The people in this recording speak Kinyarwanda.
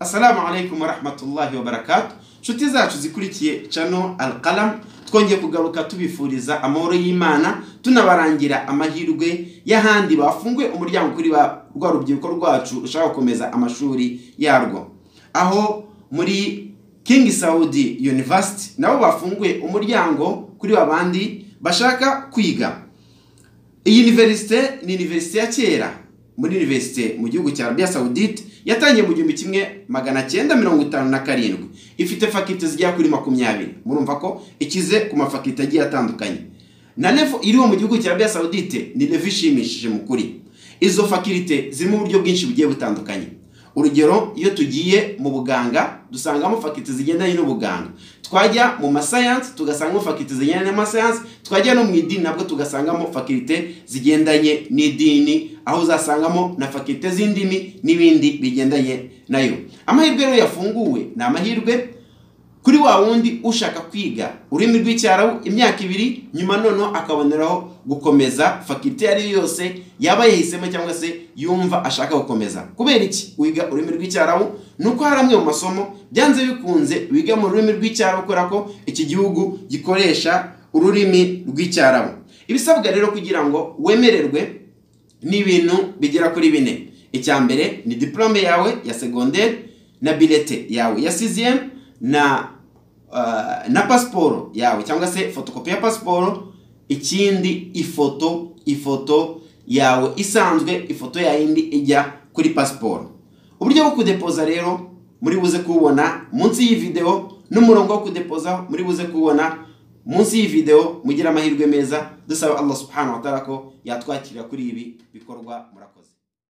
Assalamu alaikum warahmatullahi wabarakatuh nshuti zacu zikurikiye cano alqalam. Twongeye kugaruka tubifuriza amahoro y'imana tunabarangira amahirwe y'ahandi bafunguye umuryango kuri rwa rubyiruko rwacu rushaka gukomeza amashuri yarwo. Aho muri king saudi university nabo bafunguye umuryango kuri babandi bashaka kwiga. Iyi universite ni universite ya kera. Muri universite mu gihugu cya Arabia Saudite yatangiye mu gihumbi kimwe magana cyenda mirongo itanu na karindwi. Ifite fakite zigera kuri makumyabiri. Murumva ko ikize ku mafakite agiye atandukanye. Na levo iriho mu gihugu cya Arabia Saudite ni levo ishimishije mu kuri. Izo fakirite zirimo uburyo bwinshi bugiye butandukanye. Urugero iyo tugiye mu buganga dusangamo fakiti zigendanye n'ubuganga. Twajya mu masayansi tugasangamo fakiti zigendanye n'amasayansi twajya no mu idini nabwo tugasangamo fakirite zigendanye n'idini. Aho uzasangamo na fakirite z'indimi n'ibindi bigendanye na yo. Amahirwe rero yafunguwe ni amahirwe kuri wa wundi ushaka kwiga ururimi rw'icyarabu imyaka ibiri nyuma noneho akaboneraho gukomeza fakirite iyo ari yo yose yaba yahisemo cyangwa se yumva ashaka gukomeza. Kubera iki? Wiga ururimi rw'icyarabu? Ni uko hari amwe mu masomo byanze bikunze wiga mu rurimi rw'icyarabu kubera ko iki gihugu gikoresha ururimi rw'icyarabu. Ibisabwa rero kugira ngo wemererwe ni ibintu bigera kuri bine. Icya mbere ni diplome yawe ya segonderi na bilete yawe ya siziyemu na uh, na pasiporo yawe cyangwa se fotokopi ya pasiporo ikindi ifoto ifoto yawe isanzwe ifoto yayindi ijya kuri pasiporo uburyo bwo kudepoza rero muri buze kubona munsi y'iyi video n'umurongo wo kudepoza muri buze kubona munsi y'iyi video mugira amahirwe meza dusaba Allah subhanahu wa ta'ala ko yatwakirira kuri ibi bikorwa murakoze.